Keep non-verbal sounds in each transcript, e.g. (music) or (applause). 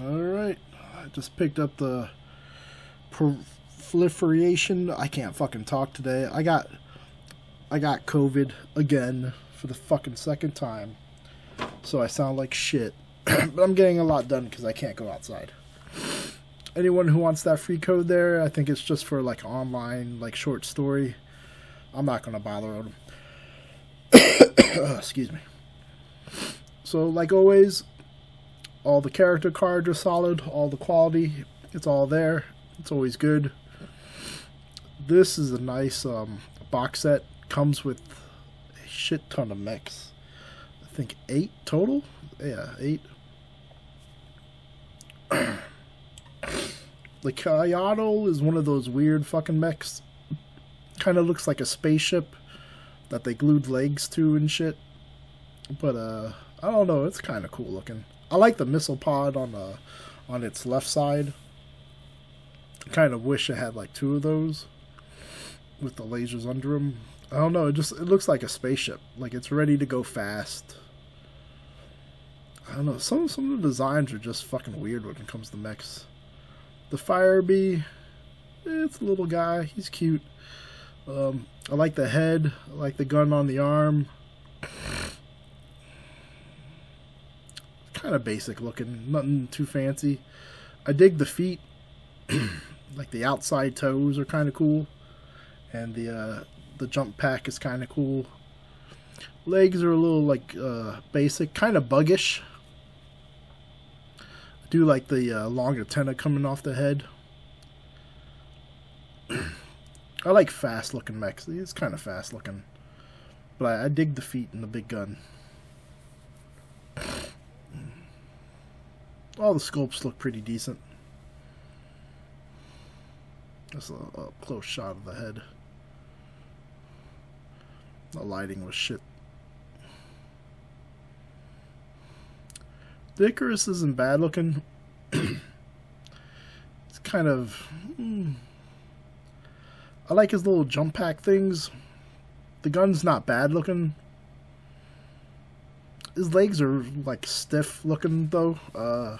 Alright, I just picked up the proliferation. I can't fucking talk today. I got I got COVID again for the fucking second time. So I sound like shit. (clears throat) but I'm getting a lot done because I can't go outside. Anyone who wants that free code there, I think it's just for like online, like short story. I'm not gonna bother them. (coughs) Excuse me. So like always, all the character cards are solid, all the quality, it's all there. It's always good. This is a nice um, box set. Comes with a shit ton of mechs. I think eight total. Yeah, eight. (coughs) the Coyotl is one of those weird fucking mechs. Kind of looks like a spaceship that they glued legs to and shit. But uh, I don't know. It's kind of cool looking. I like the missile pod on the on its left side. Kind of wish it had like two of those with the lasers under them. I don't know. It just it looks like a spaceship. Like it's ready to go fast. I don't know. Some some of the designs are just fucking weird when it comes to mechs. The Firebee, eh, it's a little guy. He's cute. Um, I like the head. I like the gun on the arm. Kind of basic looking. Nothing too fancy. I dig the feet. (clears throat) like the outside toes are kind of cool. And the uh, the jump pack is kind of cool. Legs are a little like uh, basic, kind of buggish I do like the uh, long antenna coming off the head. (clears throat) I like fast looking mechs. It's kind of fast looking. But I, I dig the feet and the big gun. All the sculpts look pretty decent. Just a, a close shot of the head. The lighting was shit. The Icarus isn't bad looking. (clears throat) it's kind of. Hmm. I like his little jump pack things. The gun's not bad looking. His legs are like stiff looking though. Uh,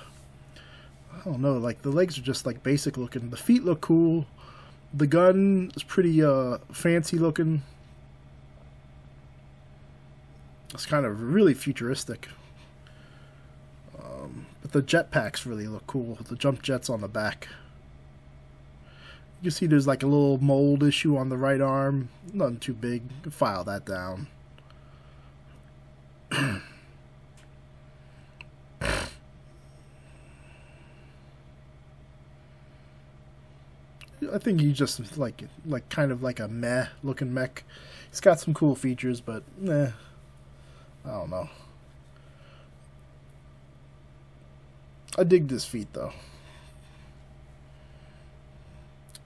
I don't know, like the legs are just like basic looking. The feet look cool. The gun is pretty uh, fancy looking. It's kind of really futuristic. But the jetpacks really look cool. The jump jets on the back. You can see there's like a little mold issue on the right arm. Nothing too big. File that down. I think he just like like kind of like a meh looking mech. He's got some cool features, but eh, I don't know. I dig this feat though.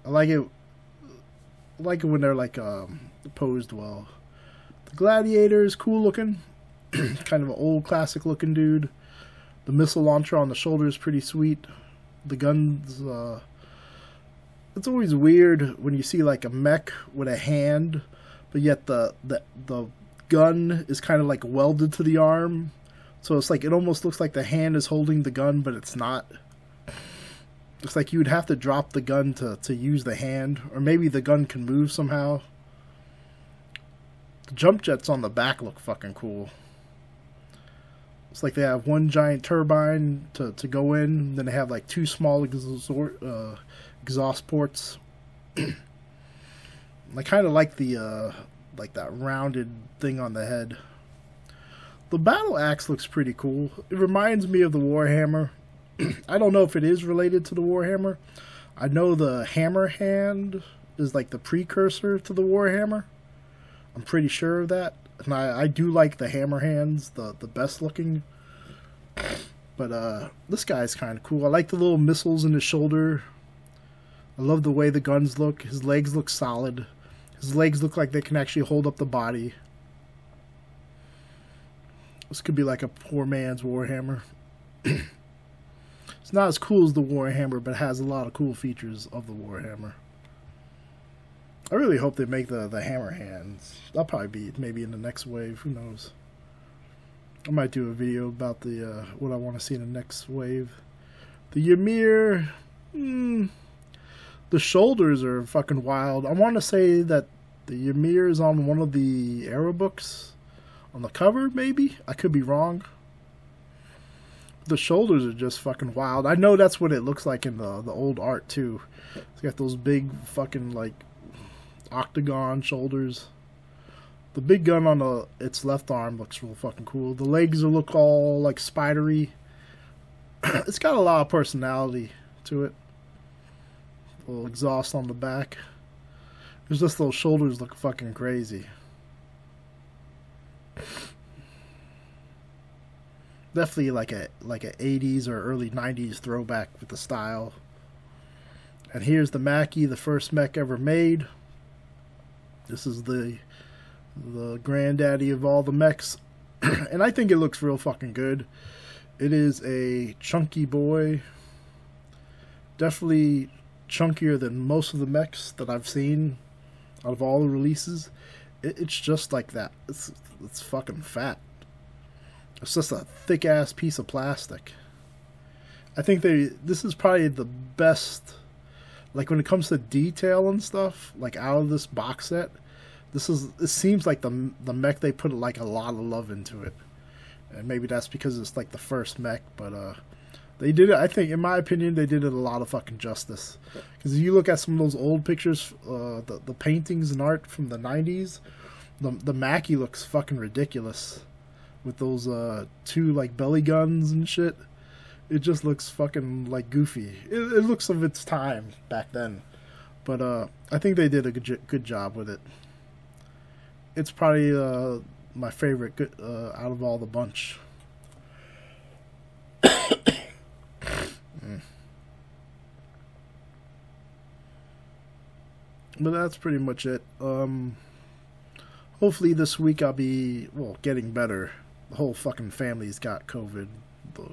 I like it. I like it when they're like um, posed well. The gladiator is cool looking, (clears throat) kind of an old classic looking dude. The missile launcher on the shoulder is pretty sweet. The guns. Uh, it's always weird when you see like a mech with a hand, but yet the the the gun is kind of like welded to the arm so it's like it almost looks like the hand is holding the gun, but it's not. Looks like you would have to drop the gun to, to use the hand, or maybe the gun can move somehow. The jump jets on the back look fucking cool. It's like they have one giant turbine to, to go in, then they have like two small exhaust, uh, exhaust ports. (clears throat) I kind of like the uh, like that rounded thing on the head. The battle axe looks pretty cool. It reminds me of the Warhammer. (clears throat) I don't know if it is related to the Warhammer. I know the hammer hand is like the precursor to the Warhammer. I'm pretty sure of that. And I, I do like the hammer hands, the, the best looking. (clears throat) But uh, this guy's kind of cool. I like the little missiles in his shoulder. I love the way the guns look. His legs look solid. His legs look like they can actually hold up the body. This could be like a poor man's Warhammer. (clears throat) it's not as cool as the Warhammer, but it has a lot of cool features of the Warhammer. I really hope they make the, the hammer hands. That'll probably be maybe in the next wave. Who knows? I might do a video about the uh, what I want to see in the next wave. The Ymir, mm, the shoulders are fucking wild. I want to say that the Ymir is on one of the era books on the cover, maybe. I could be wrong. The shoulders are just fucking wild. I know that's what it looks like in the the old art too. It's got those big fucking like octagon shoulders. The big gun on the its left arm looks real fucking cool. The legs look all like spidery. (clears throat) it's got a lot of personality to it. Little exhaust on the back. There's just those shoulders look fucking crazy. Definitely like a like a 80s or early 90s throwback with the style. And here's the Mackie, the first mech ever made. This is the the granddaddy of all the mechs. (clears throat) and I think it looks real fucking good. It is a chunky boy. Definitely chunkier than most of the mechs that I've seen out of all the releases. It, it's just like that. It's it's fucking fat. It's just a thick ass piece of plastic. I think they this is probably the best like when it comes to detail and stuff, like out of this box set, this is it seems like the the mech they put like a lot of love into it. And maybe that's because it's like the first mech, but uh they did it. I think, in my opinion, they did it a lot of fucking justice. Because if you look at some of those old pictures, uh, the the paintings and art from the '90s, the the Mackie looks fucking ridiculous, with those uh, two like belly guns and shit. It just looks fucking like goofy. It, it looks of its time back then, but uh, I think they did a good good job with it. It's probably uh, my favorite uh, out of all the bunch. But that's pretty much it. Um, hopefully this week I'll be well getting better. The whole fucking family's got COVID, the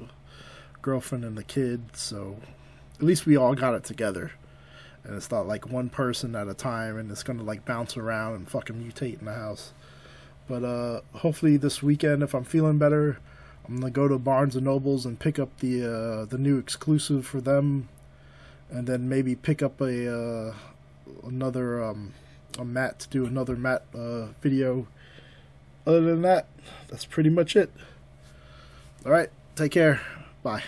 girlfriend and the kid, so at least we all got it together. And it's not like one person at a time, and it's gonna like bounce around and fucking mutate in the house. But uh, hopefully this weekend, if I'm feeling better, I'm gonna go to Barnes and Nobles and pick up the uh, the new exclusive for them, and then maybe pick up a uh, another um, a mat to do another mat uh, video. Other than that, that's pretty much it. All right, take care. Bye.